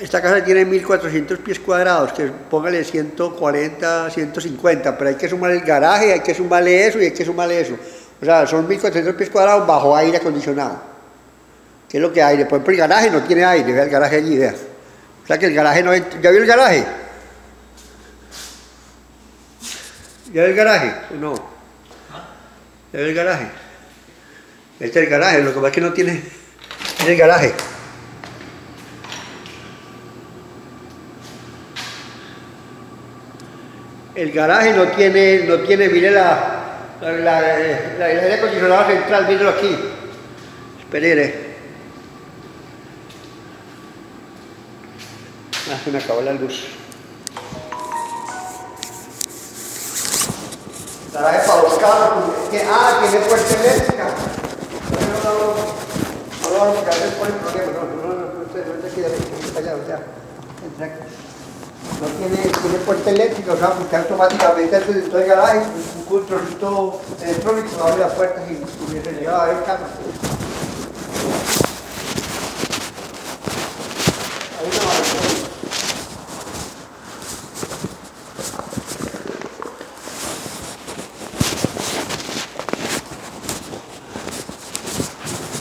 Esta casa tiene 1400 pies cuadrados, que póngale 140, 150, pero hay que sumar el garaje, hay que sumarle eso y hay que sumarle eso. O sea, son 1400 pies cuadrados bajo aire acondicionado. ¿Qué es lo que hay? Por ejemplo, el garaje no tiene aire, vea el garaje allí, vea. O sea que el garaje no... ¿Ya vio el garaje? ¿Ya vio el garaje? No. ¿Ya vio el garaje? Este es el garaje, lo que pasa es que no tiene... Es el garaje. El garaje no tiene, no tiene, mire la, la, la, la- el aire acondicionado central, mírelo aquí. Espere. Ah, se me acabó la luz. Garaje para los carros. que- Ah, tiene puerta eléctrica. No, no, no, no, no. No, no, no, no, usted, usted aquí, aquí, allá, o sea, entre aquí. No tiene, tiene puerta eléctrica, o sea, porque automáticamente antes de entrar al garaje, un controlito electrónico abre las puertas y, y lleva a ver cámara.